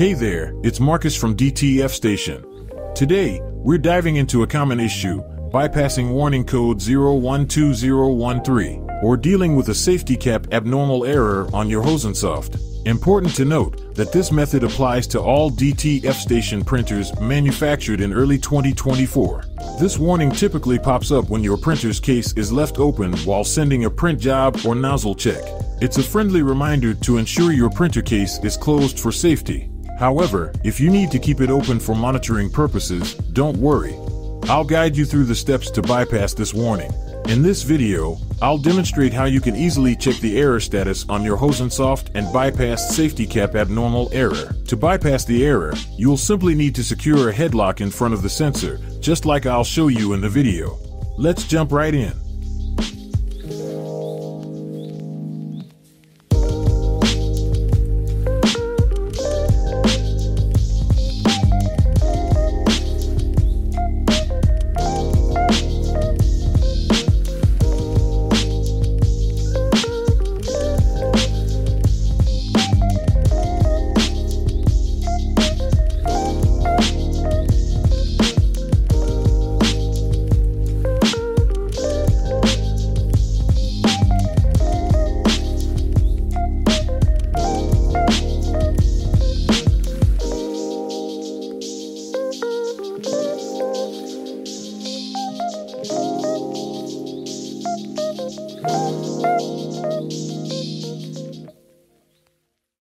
Hey there, it's Marcus from DTF Station. Today, we're diving into a common issue, bypassing warning code 012013, or dealing with a safety cap abnormal error on your Hosonsoft. Important to note that this method applies to all DTF station printers manufactured in early 2024. This warning typically pops up when your printer's case is left open while sending a print job or nozzle check. It's a friendly reminder to ensure your printer case is closed for safety. However, if you need to keep it open for monitoring purposes, don't worry. I'll guide you through the steps to bypass this warning. In this video, I'll demonstrate how you can easily check the error status on your Hosonsoft and bypass safety cap abnormal error. To bypass the error, you'll simply need to secure a headlock in front of the sensor, just like I'll show you in the video. Let's jump right in.